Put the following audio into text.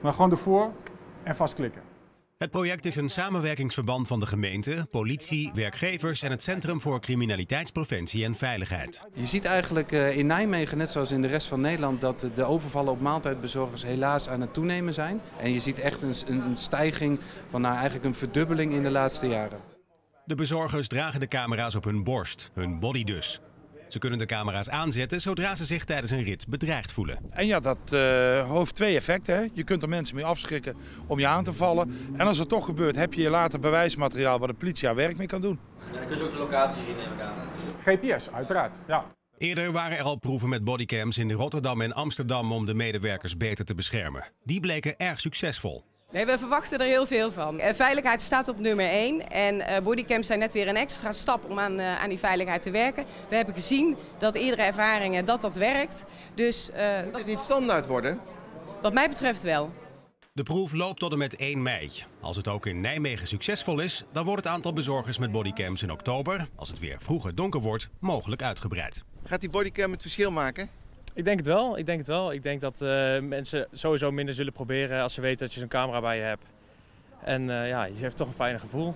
Maar gewoon ervoor en vastklikken. Het project is een samenwerkingsverband van de gemeente, politie, werkgevers en het Centrum voor Criminaliteitspreventie en Veiligheid. Je ziet eigenlijk eh, in Nijmegen, net zoals in de rest van Nederland, dat de overvallen op maaltijdbezorgers helaas aan het toenemen zijn. En je ziet echt een, een stijging van nou, eigenlijk een verdubbeling in de laatste jaren. De bezorgers dragen de camera's op hun borst, hun body dus. Ze kunnen de camera's aanzetten zodra ze zich tijdens een rit bedreigd voelen. En ja, dat uh, heeft twee effecten. Hè. Je kunt er mensen mee afschrikken om je aan te vallen. En als het toch gebeurt, heb je later bewijsmateriaal waar de politie haar werk mee kan doen. Ja, dan kun je ook de locatie zien, neem ik aan. GPS, uiteraard, ja. Eerder waren er al proeven met bodycams in Rotterdam en Amsterdam om de medewerkers beter te beschermen. Die bleken erg succesvol. Nee, we verwachten er heel veel van. Eh, veiligheid staat op nummer 1 en eh, bodycams zijn net weer een extra stap om aan, aan die veiligheid te werken. We hebben gezien dat eerdere ervaringen dat dat werkt. Dus, uh, Moet dit niet standaard worden? Wat mij betreft wel. De proef loopt tot en met 1 mei. Als het ook in Nijmegen succesvol is, dan wordt het aantal bezorgers met bodycams in oktober, als het weer vroeger donker wordt, mogelijk uitgebreid. Gaat die bodycam het verschil maken? Ik denk het wel. Ik denk het wel. Ik denk dat eh, mensen sowieso minder zullen proberen als ze weten dat je zo'n camera bij je hebt. En eh, ja, je hebt toch een fijne gevoel.